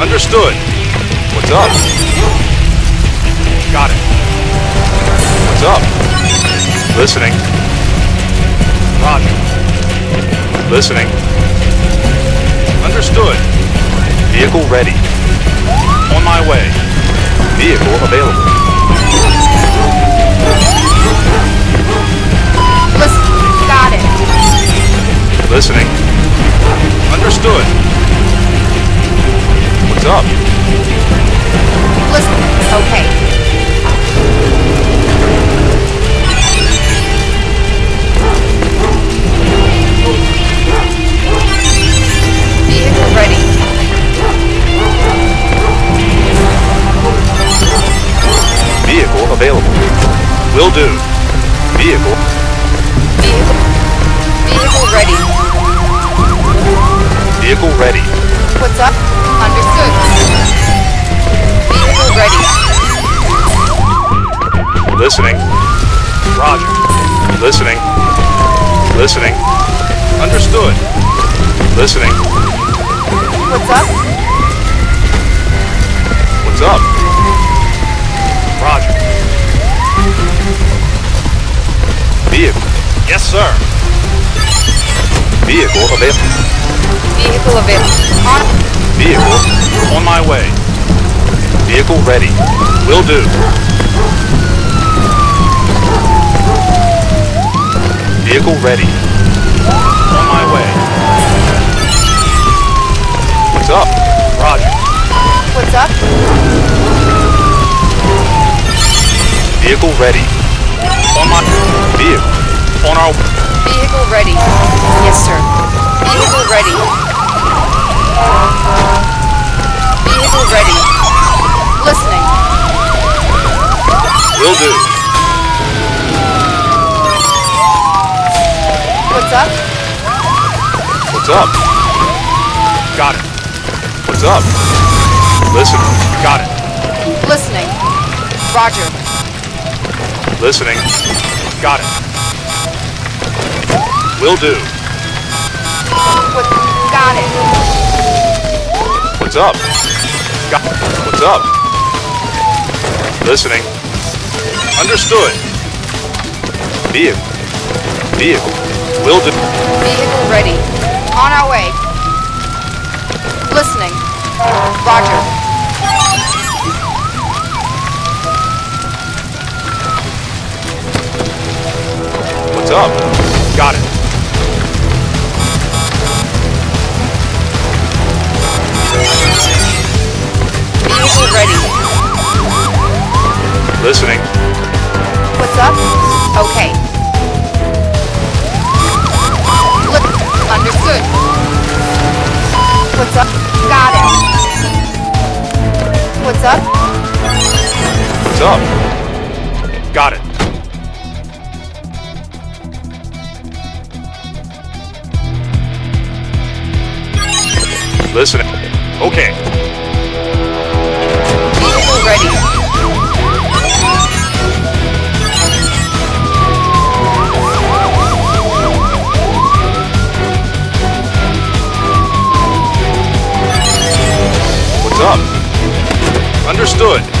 Understood. What's up? Got it. What's up? Listening. Roger. Listening. Understood. Vehicle ready. On my way. Vehicle available. Listen. Got it. Listening. Understood. What's up? Listen. Okay. Vehicle ready. Vehicle available. Will do. Vehicle. Vehicle. Vehicle ready. Vehicle ready. What's up? Listening. Roger. Listening. Listening. Understood. Listening. What's up? What's up? Roger. Vehicle. Yes, sir. Vehicle available. Vehicle available. On. Vehicle on my way. Vehicle ready. Will do. Vehicle ready. On my way. What's up? Roger. What's up? Vehicle ready. On my vehicle. On our Vehicle ready. Yes, sir. Vehicle ready. Vehicle ready. Listening. will do. What's up? What's up? Got it. What's up? Listen. Got it. Listening. Roger. Listening. Got it. Will do. What? Got it. What's up? Got What's up? Listening. Understood. Vehicle. Vehicle. Will do. Vehicle ready. On our way. Listening. Roger. What's up? Got it. Up? Got it. Listen. Okay. Vehicle ready. What's up? Understood.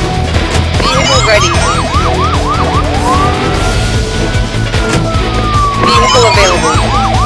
Ready. Vehicle available.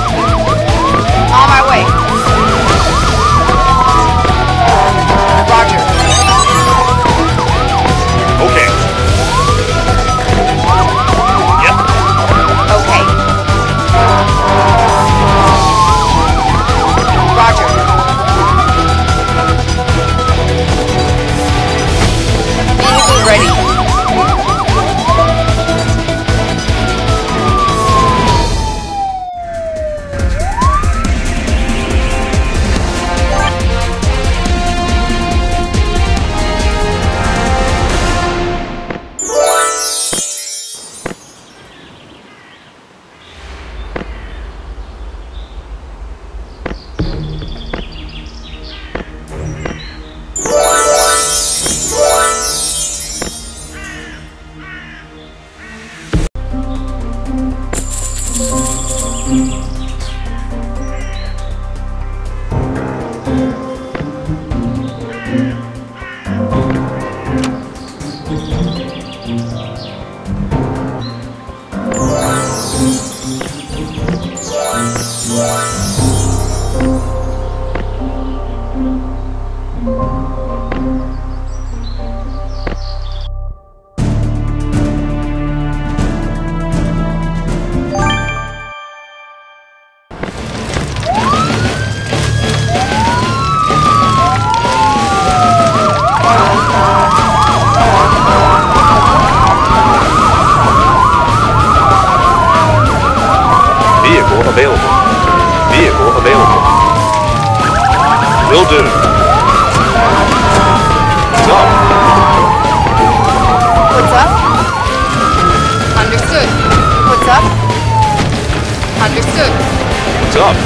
What's up?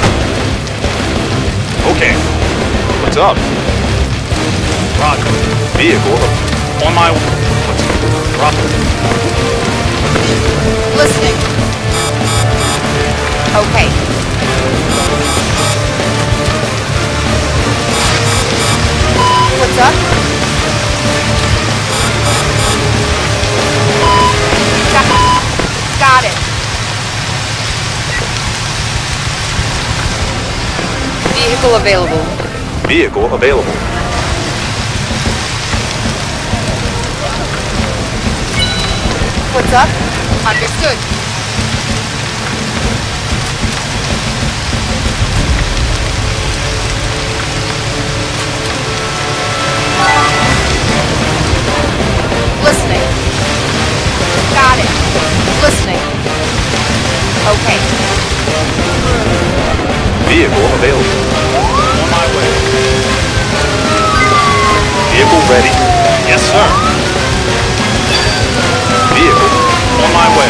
Okay. What's up? Rock. Vehicle on my way. Rock. Listening. Okay. What's up? Got, got it. Vehicle available. Vehicle available. What's up? Understood. Listening. Got it. Listening. Okay. Vehicle available. Vehicle ready. Yes, sir. Vehicle on my way.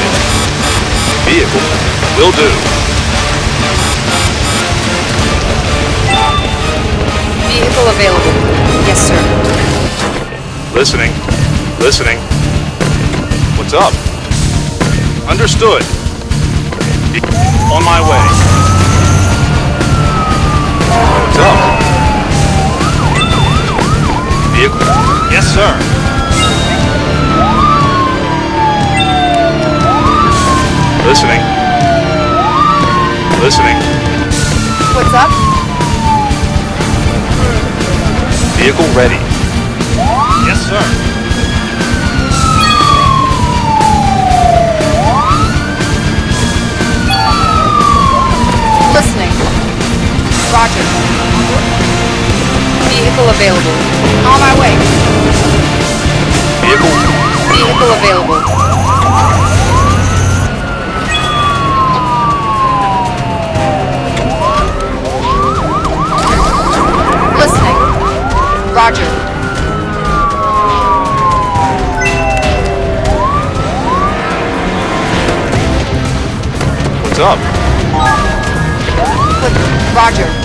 Vehicle will do. Vehicle available. Yes, sir. Listening. Listening. What's up? Understood. On my way. Vehicle. Yes, sir. Listening. Listening. What's up? Vehicle ready. Yes, sir. Listening. Roger. Vehicle available. On my way. Vehicle. Vehicle available. Listening. Roger. What's up? Roger.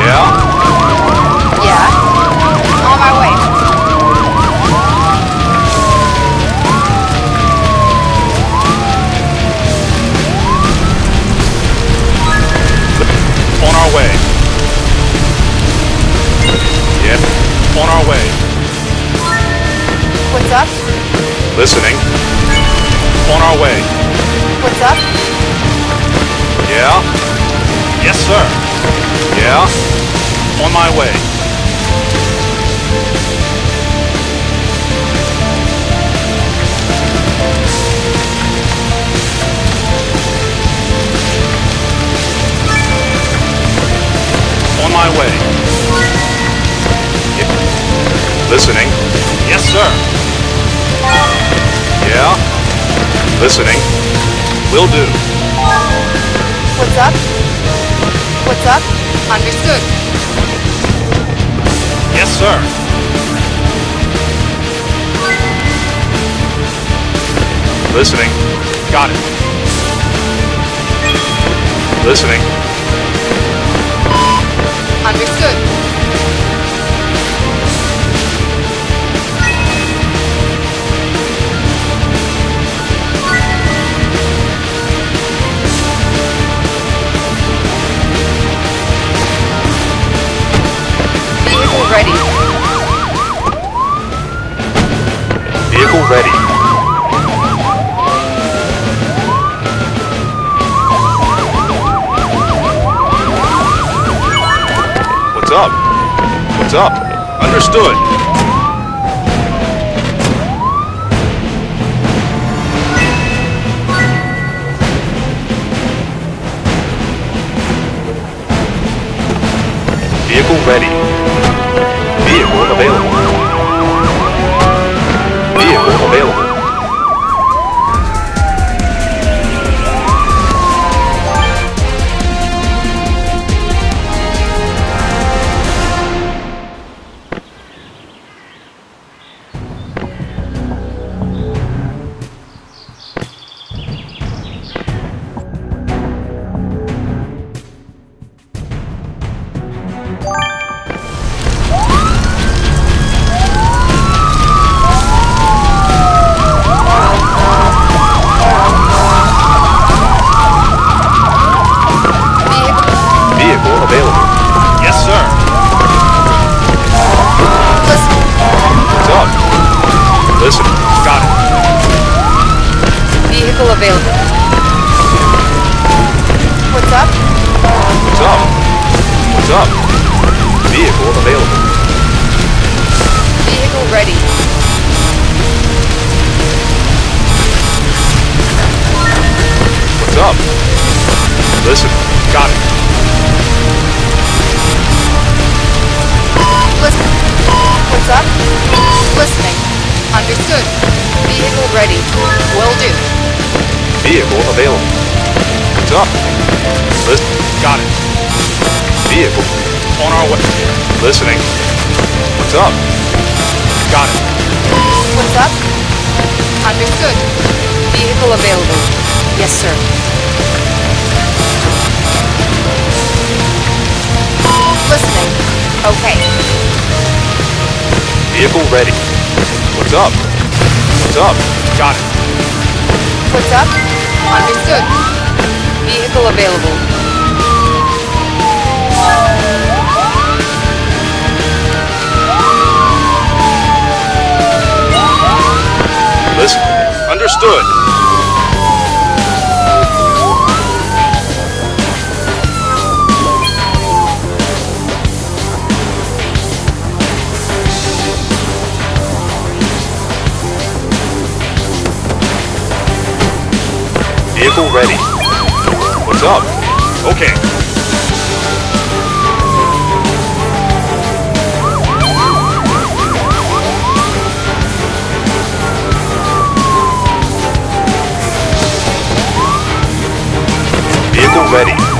Yeah? Yeah. On my way. On our way. Yeah. On our way. What's up? Listening. On our way. What's up? Yeah? Yes, sir. Yeah? On my way. On my way. Yeah. Listening. Yes, sir. Yeah? Listening. Will do. What's up? What's up? Understood. Yes, sir. Listening. Got it. Listening. Understood. Ready. What's up? What's up? Understood. Vehicle ready. Available. What's up? What's up? What's up? Vehicle available. Vehicle ready. What's up? Listen. Got it. Listen. What's up? Listening. Understood. Vehicle ready. Will do. Vehicle available. What's up? Listen. Got it. Vehicle. On our way. Listening. What's up? Got it. What's up? Understood. Vehicle available. Yes, sir. Listening. Okay. Vehicle ready. What's up? What's up? Got it. What's up? Understood. Vehicle available. Listen. Understood. Vehicle ready. What's up? Okay. Vehicle ready.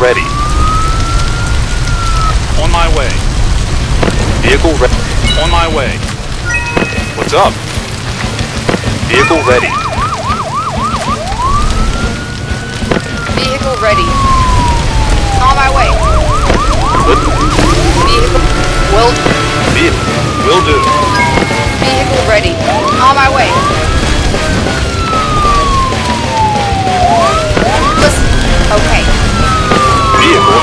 Ready. On my way. Vehicle ready. On my way. What's up? Vehicle ready. Vehicle ready. On my way. Li- Vehicle. Will. Vehicle. Will do. Vehicle ready. On my way.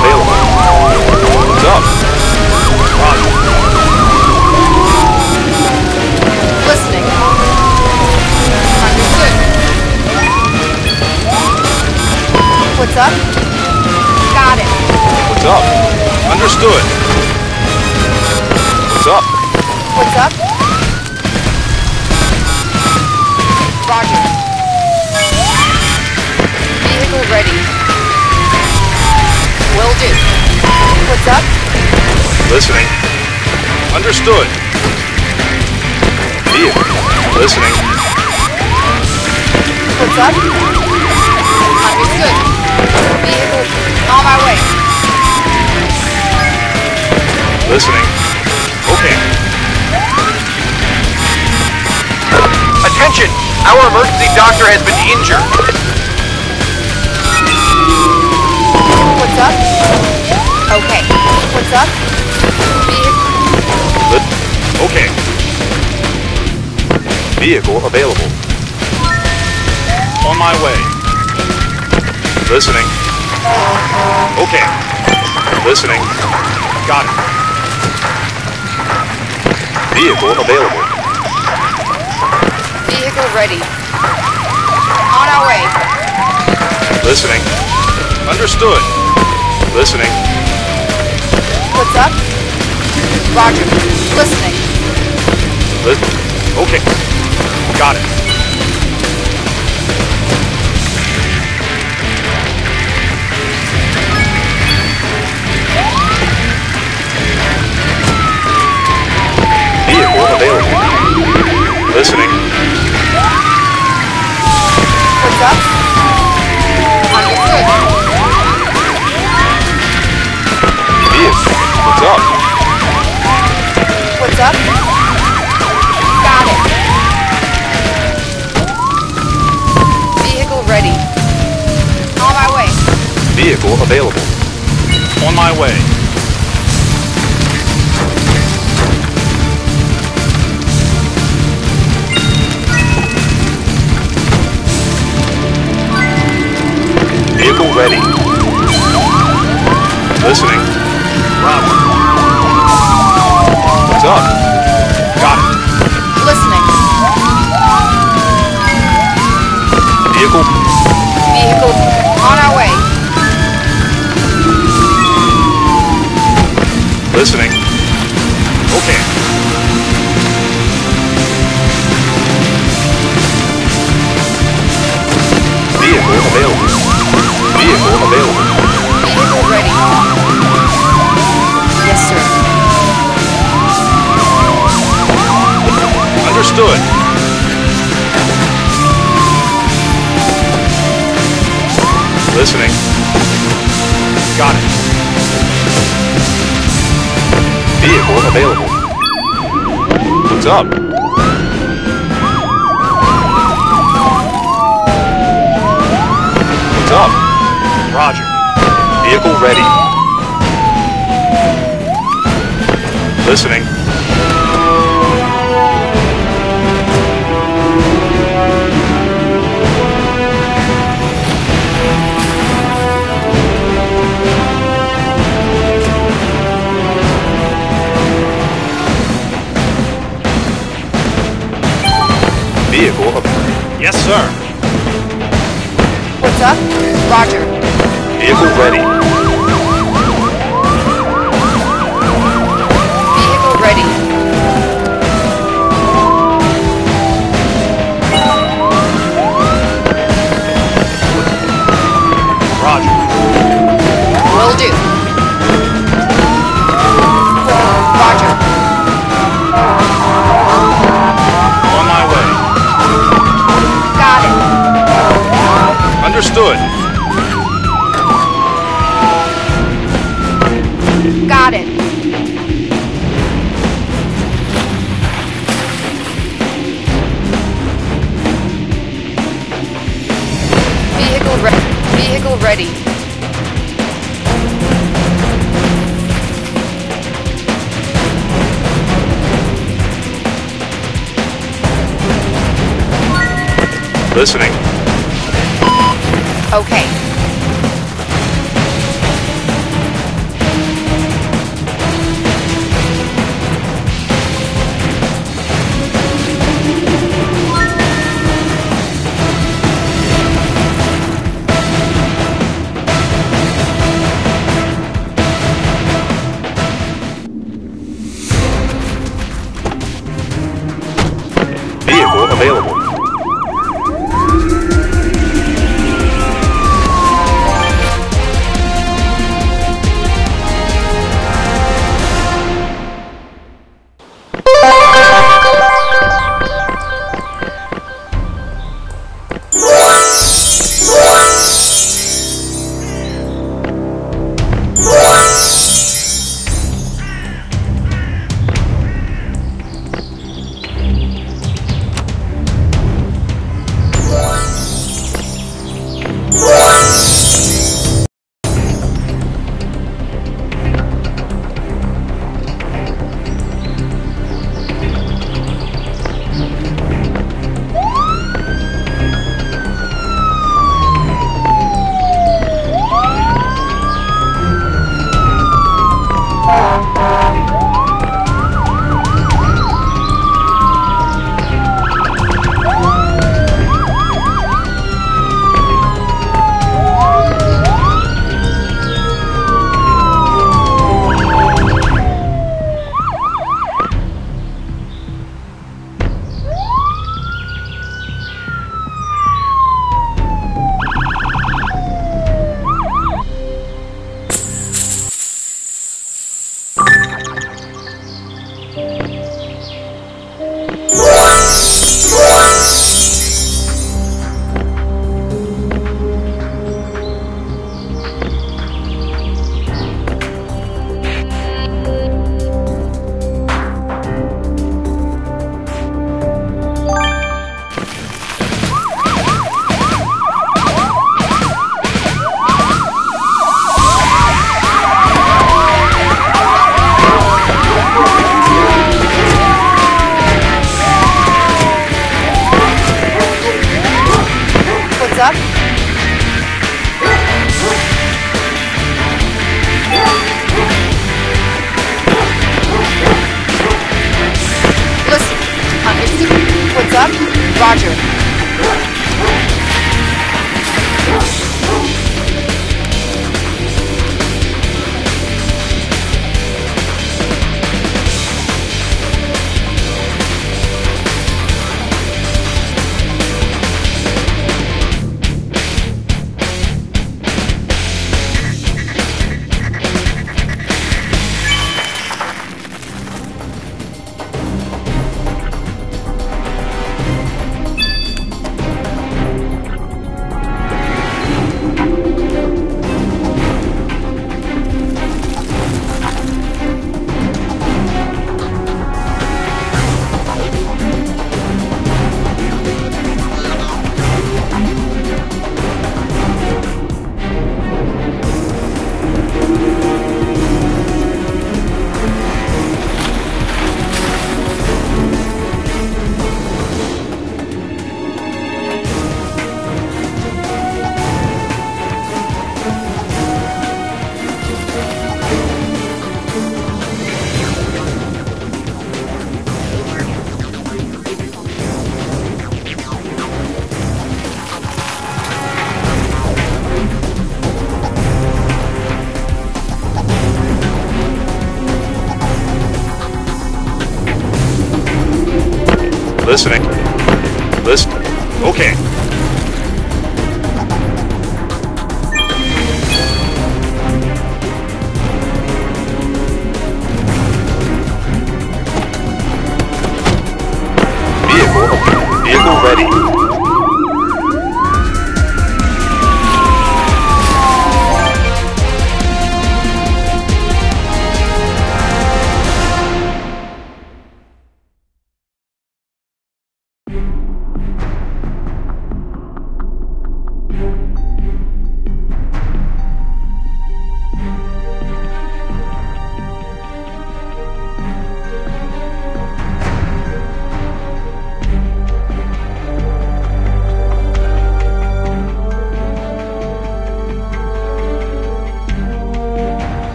Available. What's up? Roger. Listening. Understood. What's up? Got it. What's up? Understood. What's up? What's up? What's up? Listening. Understood. Vehicle. Listening. What's up? Understood. Vehicle on my way. Listening. Okay. Attention! Our emergency doctor has been injured. What's up? Okay. What's up? Vehicle. Okay. Vehicle available. On my way. Listening. Okay. Listening. Got it. Vehicle available. Vehicle ready. On our way. Listening. Understood. Listening. What's up? Roger. Listening. Lis- okay. Got it. Vehicle available. Listening. up. Got it. Vehicle ready. On my way. Vehicle available. On my way. Listening. Okay. Vehicle available. Vehicle available. Vehicle ready. Yes, sir. Understood. Listening. Got it. Vehicle available. What's up? What's up? Roger. Vehicle ready. Listening. Yes, sir. What's up? Roger. Vehicle ready. Vehicle ready. Roger. Will do.